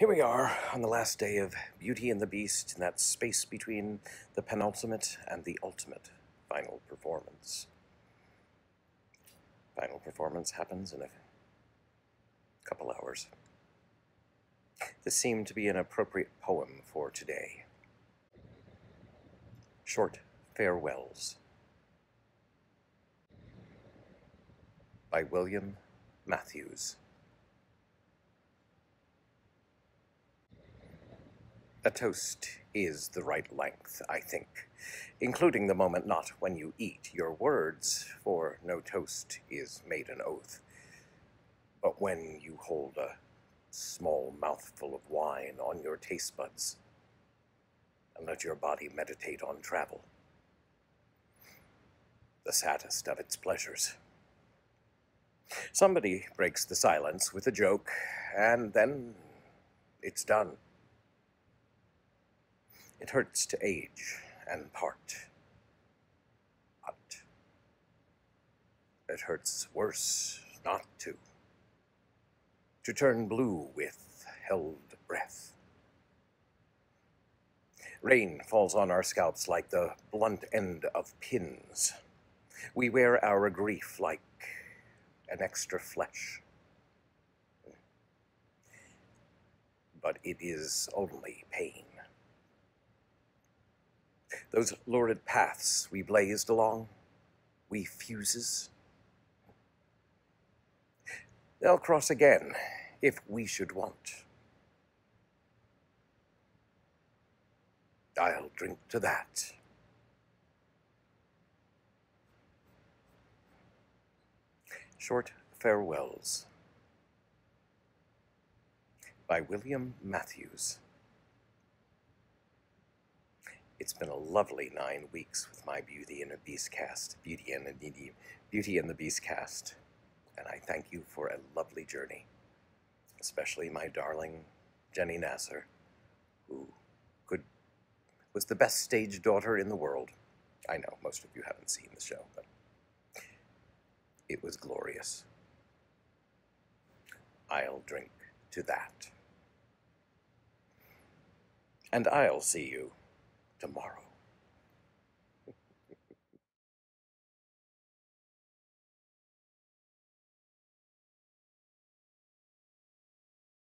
Here we are on the last day of Beauty and the Beast in that space between the penultimate and the ultimate final performance. Final performance happens in a couple hours. This seemed to be an appropriate poem for today. Short Farewells by William Matthews. A toast is the right length, I think, including the moment not when you eat your words, for no toast is made an oath, but when you hold a small mouthful of wine on your taste buds and let your body meditate on travel, the saddest of its pleasures. Somebody breaks the silence with a joke, and then it's done. It hurts to age and part. But it hurts worse not to. To turn blue with held breath. Rain falls on our scalps like the blunt end of pins. We wear our grief like an extra flesh. But it is only pain. Those lurid paths we blazed along, we fuses, they'll cross again if we should want. I'll drink to that. Short Farewells by William Matthews. It's been a lovely nine weeks with my Beauty and the Beast cast, Beauty and the Beauty and the Beast cast, and I thank you for a lovely journey, especially my darling Jenny Nasser, who could was the best stage daughter in the world. I know most of you haven't seen the show, but it was glorious. I'll drink to that. And I'll see you tomorrow.